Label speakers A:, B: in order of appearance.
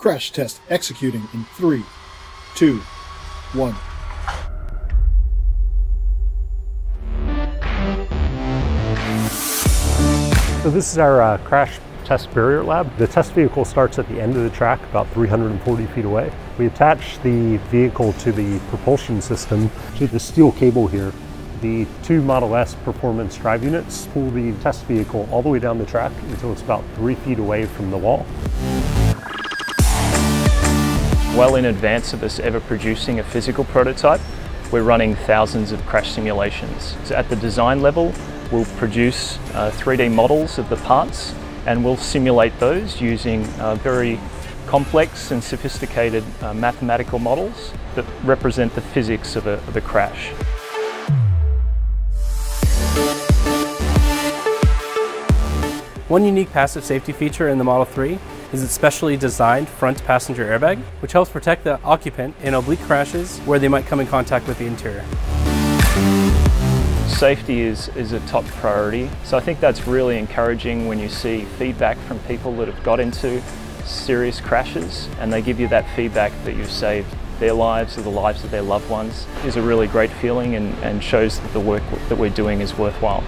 A: Crash test executing in three, two, one.
B: So this is our uh, crash test barrier lab. The test vehicle starts at the end of the track, about 340 feet away. We attach the vehicle to the propulsion system to the steel cable here. The two Model S performance drive units pull the test vehicle all the way down the track until it's about three feet away from the wall.
C: Well in advance of us ever producing a physical prototype, we're running thousands of crash simulations. So at the design level, we'll produce uh, 3D models of the parts and we'll simulate those using uh, very complex and sophisticated uh, mathematical models that represent the physics of a, of a crash.
D: One unique passive safety feature in the Model 3 is its specially designed front passenger airbag, which helps protect the occupant in oblique crashes where they might come in contact with the interior.
C: Safety is, is a top priority, so I think that's really encouraging when you see feedback from people that have got into serious crashes and they give you that feedback that you've saved their lives or the lives of their loved ones is a really great feeling and, and shows that the work that we're doing is worthwhile.